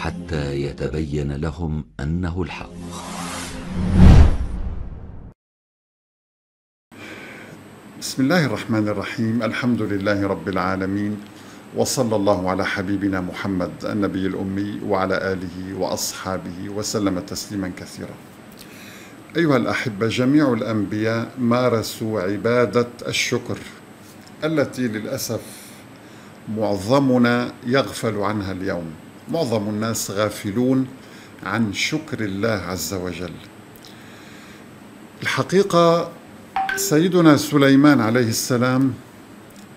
حتى يتبين لهم أنه الحق. بسم الله الرحمن الرحيم. الحمد لله رب العالمين وصلى الله على حبيبنا محمد النبي الأمي وعلى آله وأصحابه وسلم تسليما كثيرا. أيها الأحبة جميع الأنبياء مارسوا عبادة الشكر التي للأسف معظمنا يغفل عنها اليوم. معظم الناس غافلون عن شكر الله عز وجل. الحقيقة سيدنا سليمان عليه السلام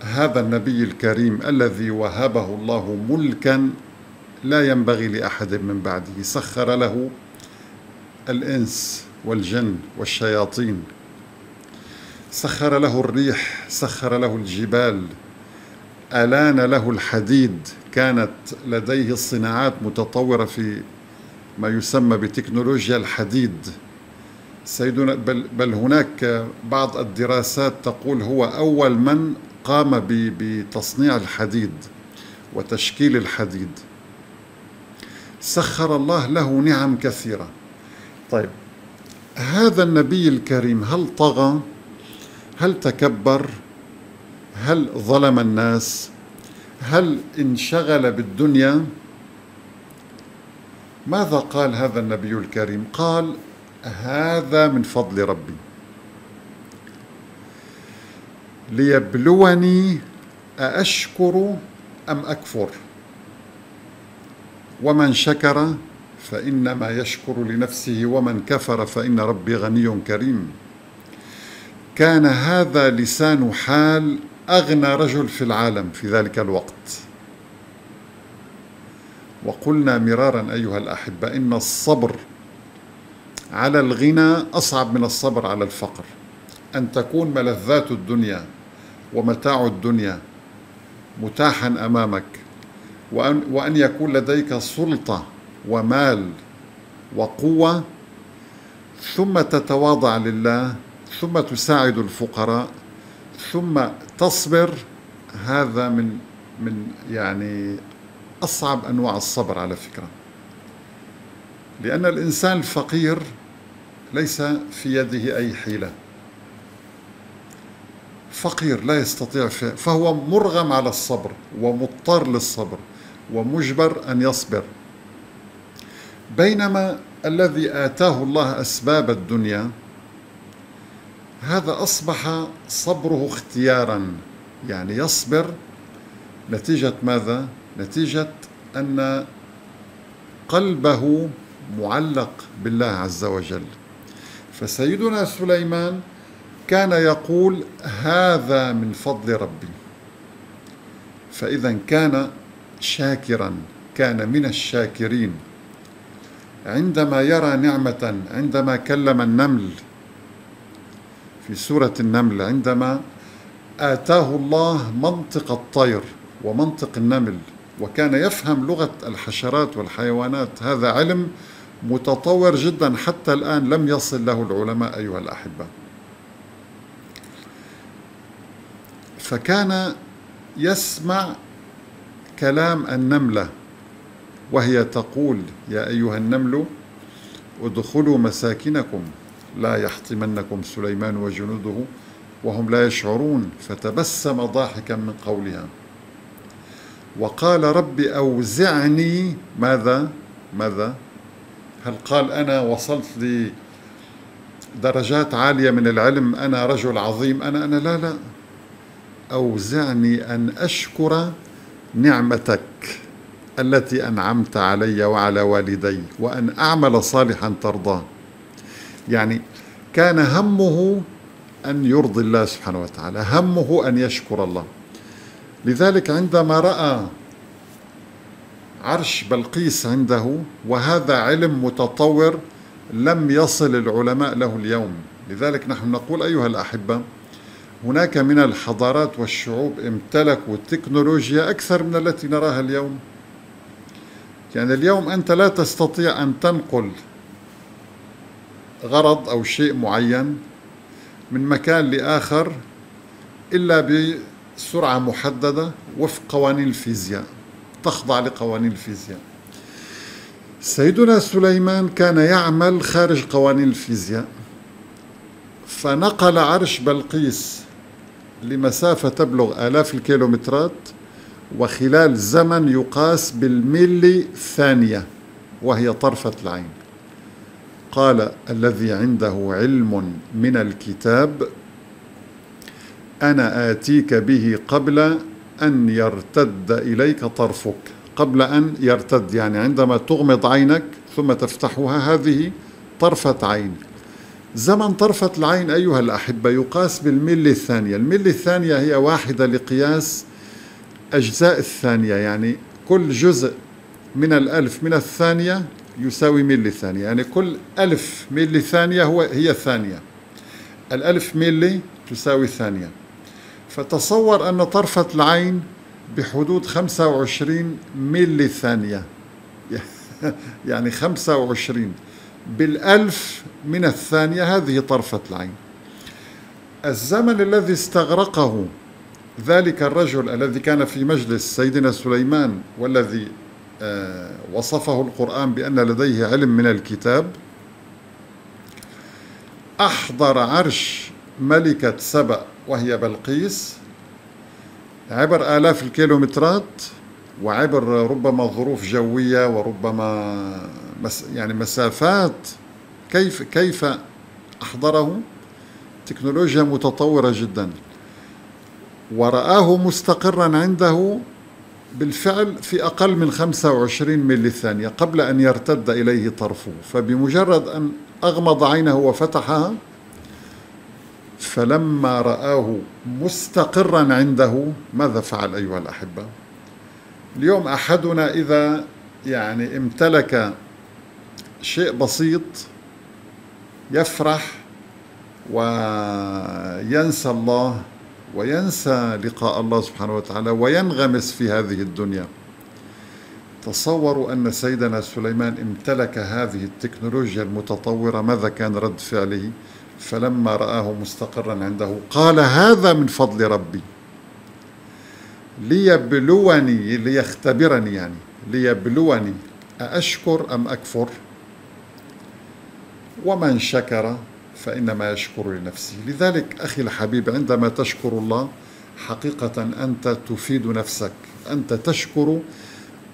هذا النبي الكريم الذي وهبه الله ملكا لا ينبغي لأحد من بعده سخر له الإنس والجن والشياطين. سخر له الريح سخر له الجبال الآن له الحديد كانت لديه صناعات متطورة في ما يسمى بتكنولوجيا الحديد. سيدنا بل, بل هناك بعض الدراسات تقول هو أول من قام بتصنيع الحديد وتشكيل الحديد. سخر الله له نعم كثيرة. طيب هذا النبي الكريم هل طغى؟ هل تكبر؟ هل ظلم الناس؟ هل انشغل بالدنيا؟ ماذا قال هذا النبي الكريم؟ قال هذا من فضل ربي. ليبلوني أأشكر أم أكفر؟ ومن شكر فإنما يشكر لنفسه ومن كفر فإن ربي غني كريم. كان هذا لسان حال أغنى رجل في العالم في ذلك الوقت. وقلنا مرارا أيها الأحبة إن الصبر على الغنى أصعب من الصبر على الفقر. أن تكون ملذات الدنيا ومتاع الدنيا متاحا أمامك وأن, وأن يكون لديك سلطة ومال وقوة ثم تتواضع لله ثم تساعد الفقراء ثم تصبر هذا من من يعني أصعب أنواع الصبر على فكرة. لأن الإنسان الفقير ليس في يده أي حيلة. فقير لا يستطيع فيه فهو مرغم على الصبر ومضطر للصبر ومجبر أن يصبر. بينما الذي آتاه الله أسباب الدنيا هذا أصبح صبره اختيارا يعني يصبر نتيجة ماذا؟ نتيجة أن قلبه معلق بالله عز وجل. فسيدنا سليمان كان يقول هذا من فضل ربي. فإذا كان شاكرا كان من الشاكرين. عندما يرى نعمة عندما كلم النمل في سورة النمل عندما آتاه الله منطق الطير ومنطق النمل وكان يفهم لغة الحشرات والحيوانات هذا علم متطور جدا حتى الآن لم يصل له العلماء أيها الأحبة. فكان يسمع كلام النملة وهي تقول يا أيها النمل ادخلوا مساكنكم. لا يحطمنكم سليمان وجنوده وهم لا يشعرون فتبسم ضاحكا من قولها. وقال رب أوزعني ماذا؟ ماذا؟ هل قال أنا وصلت لدرجات عالية من العلم أنا رجل عظيم أنا أنا لا لا. أوزعني أن أشكر نعمتك التي أنعمت علي وعلى والدي وأن أعمل صالحا ترضاه. يعني كان همه أن يرضي الله سبحانه وتعالى همه أن يشكر الله. لذلك عندما رأى عرش بلقيس عنده وهذا علم متطور لم يصل العلماء له اليوم. لذلك نحن نقول أيها الأحبة هناك من الحضارات والشعوب امتلكوا التكنولوجيا أكثر من التي نراها اليوم. يعني اليوم أنت لا تستطيع أن تنقل غرض أو شيء معين من مكان لآخر إلا بسرعة محددة وفق قوانين الفيزياء تخضع لقوانين الفيزياء. سيدنا سليمان كان يعمل خارج قوانين الفيزياء فنقل عرش بلقيس لمسافة تبلغ آلاف الكيلومترات وخلال زمن يقاس بالملي ثانية وهي طرفة العين. قال الذي عنده علم من الكتاب أنا آتيك به قبل أن يرتد إليك طرفك. قبل أن يرتد يعني عندما تغمض عينك ثم تفتحها هذه طرفة عين. زمن طرفة العين أيها الأحبة يقاس بالملي الثانية. الملي الثانية هي واحدة لقياس أجزاء الثانية يعني كل جزء من الألف من الثانية يساوي ملي ثانية يعني كل ألف ملي ثانية هو هي ثانية الألف ملي تساوي ثانية فتصور أن طرفة العين بحدود 25 ملي ثانية يعني 25 بالألف من الثانية هذه طرفة العين. الزمن الذي استغرقه ذلك الرجل الذي كان في مجلس سيدنا سليمان والذي وصفه القرآن بأن لديه علم من الكتاب. أحضر عرش ملكة سبأ وهي بلقيس عبر آلاف الكيلومترات وعبر ربما ظروف جوية وربما مس يعني مسافات. كيف كيف أحضره؟ تكنولوجيا متطورة جدا. ورآه مستقرا عنده بالفعل في أقل من 25 ملي ثانية قبل أن يرتد إليه طرفه فبمجرد أن أغمض عينه وفتحها فلما رآه مستقرا عنده ماذا فعل أيها الأحبة؟ اليوم أحدنا إذا يعني امتلك شيء بسيط يفرح وينسى الله وينسى لقاء الله سبحانه وتعالى وينغمس في هذه الدنيا. تصوروا أن سيدنا سليمان امتلك هذه التكنولوجيا المتطورة ماذا كان رد فعله؟ فلما رآه مستقرا عنده قال هذا من فضل ربي. ليبلوني ليختبرني يعني ليبلوني أأشكر أم أكفر؟ ومن شكر فإنما يشكر لنفسه. لذلك أخي الحبيب عندما تشكر الله حقيقة أنت تفيد نفسك. أنت تشكر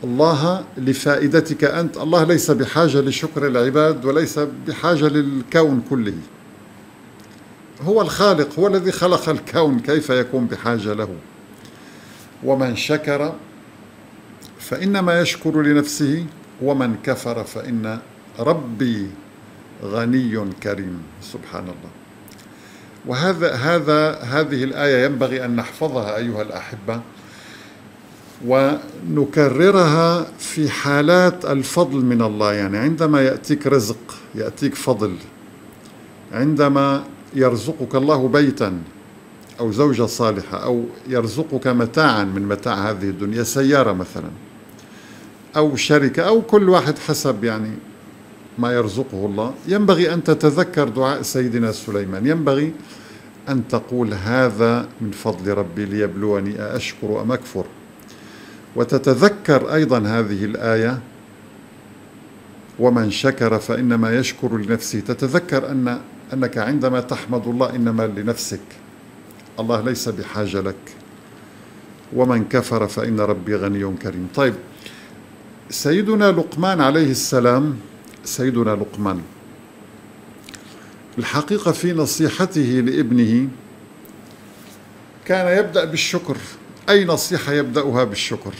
الله لفائدتك أنت. الله ليس بحاجة لشكر العباد وليس بحاجة للكون كله. هو الخالق هو الذي خلق الكون. كيف يكون بحاجة له؟ ومن شكر فإنما يشكر لنفسه ومن كفر فإن ربي غني كريم سبحان الله. وهذا هذا هذه الآية ينبغي أن نحفظها أيها الأحبة ونكررها في حالات الفضل من الله. يعني عندما يأتيك رزق يأتيك فضل عندما يرزقك الله بيتا أو زوجة صالحة أو يرزقك متاعا من متاع هذه الدنيا سيارة مثلا أو شركة أو كل واحد حسب يعني ما يرزقه الله. ينبغي أن تتذكر دعاء سيدنا سليمان. ينبغي أن تقول هذا من فضل ربي ليبلوني. أأشكر أم أكفر؟ وتتذكر أيضا هذه الآية ومن شكر فإنما يشكر لنفسه. تتذكر أن أنك عندما تحمد الله إنما لنفسك. الله ليس بحاجة لك. ومن كفر فإن ربي غني كريم. طيب سيدنا لقمان عليه السلام سيدنا لقمان. الحقيقة في نصيحته لابنه كان يبدأ بالشكر. أي نصيحة يبدأها بالشكر؟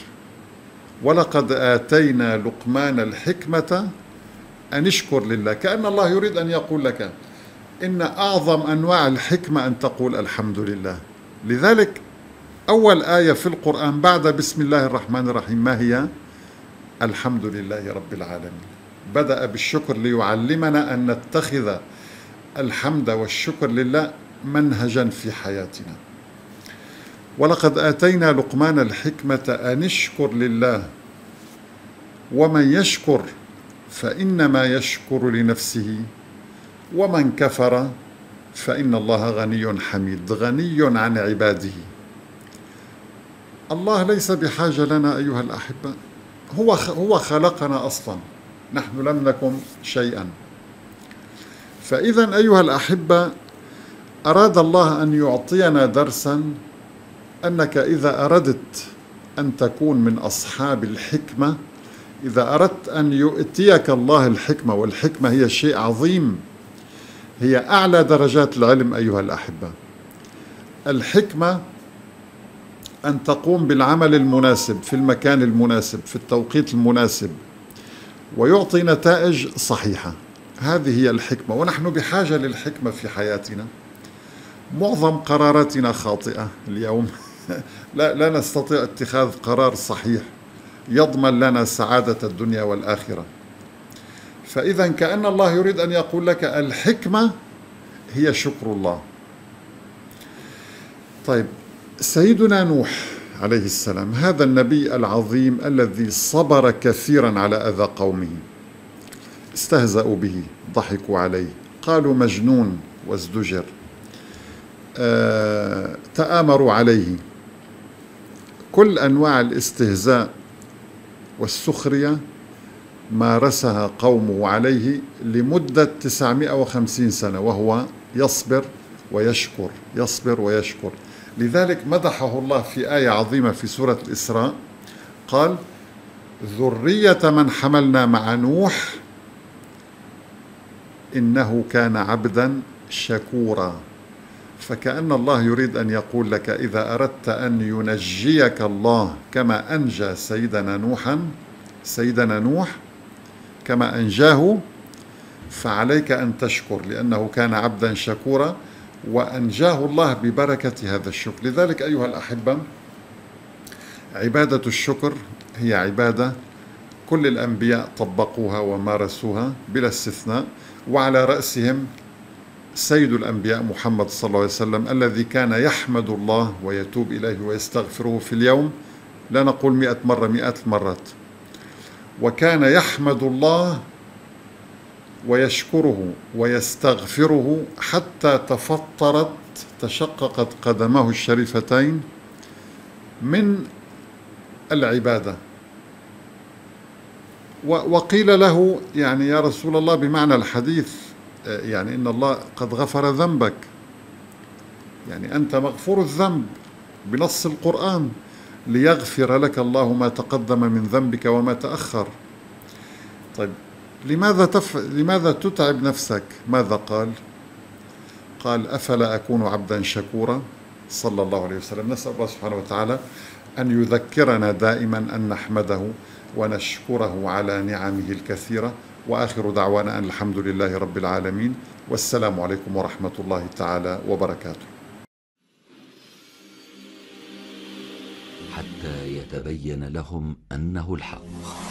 ولقد آتينا لقمان الحكمة أن اشكر لله. كأن الله يريد أن يقول لك إن أعظم أنواع الحكمة أن تقول الحمد لله. لذلك أول آية في القرآن بعد بسم الله الرحمن الرحيم ما هي؟ الحمد لله رب العالمين. بدأ بالشكر ليعلمنا أن نتخذ الحمد والشكر لله منهجا في حياتنا. ولقد آتينا لقمان الحكمة أن اشكر لله ومن يشكر فإنما يشكر لنفسه ومن كفر فإن الله غني حميد غني عن عباده. الله ليس بحاجة لنا أيها الأحبة هو هو خلقنا أصلا. نحن لم نكن شيئا. فإذا أيها الأحبة أراد الله أن يعطينا درسا أنك إذا أردت أن تكون من أصحاب الحكمة إذا أردت أن يؤتيك الله الحكمة والحكمة هي شيء عظيم هي أعلى درجات العلم أيها الأحبة. الحكمة أن تقوم بالعمل المناسب في المكان المناسب في التوقيت المناسب. ويعطي نتائج صحيحة. هذه هي الحكمة. ونحن بحاجة للحكمة في حياتنا. معظم قراراتنا خاطئة اليوم. لا, لا نستطيع اتخاذ قرار صحيح يضمن لنا سعادة الدنيا والآخرة. فإذا كأن الله يريد أن يقول لك الحكمة هي شكر الله. طيب سيدنا نوح عليه السلام هذا النبي العظيم الذي صبر كثيرا على أذى قومه. استهزأوا به ضحكوا عليه قالوا مجنون وازدجر. آه، تآمروا عليه. كل أنواع الاستهزاء والسخرية مارسها قومه عليه لمدة 950 سنة وهو يصبر ويشكر يصبر ويشكر. لذلك مدحه الله في آية عظيمة في سورة الإسراء. قال ذرية من حملنا مع نوح إنه كان عبدا شكورا. فكأن الله يريد أن يقول لك إذا أردت أن ينجيك الله كما أنجى سيدنا نوحا سيدنا نوح كما أنجاه فعليك أن تشكر لأنه كان عبدا شكورا. وأنجاه الله ببركة هذا الشكر. لذلك أيها الأحبة عبادة الشكر هي عبادة كل الأنبياء طبقوها ومارسوها بلا استثناء وعلى رأسهم سيد الأنبياء محمد صلى الله عليه وسلم الذي كان يحمد الله ويتوب إليه ويستغفره في اليوم لا نقول مئة مرة مئات المرات وكان يحمد الله ويشكره ويستغفره حتى تفطرت تشققت قدماه الشريفتين من العبادة. وقيل له يعني يا رسول الله بمعنى الحديث يعني إن الله قد غفر ذنبك. يعني أنت مغفور الذنب بنص القرآن ليغفر لك الله ما تقدم من ذنبك وما تأخر. طيب لماذا تف... لماذا تتعب نفسك؟ ماذا قال؟ قال أفلا أكون عبدا شكورا؟ صلى الله عليه وسلم. نسأل الله سبحانه وتعالى أن يذكرنا دائما أن نحمده ونشكره على نعمه الكثيرة. وآخر دعوانا أن الحمد لله رب العالمين. والسلام عليكم ورحمة الله تعالى وبركاته. حتى يتبين لهم أنه الحق.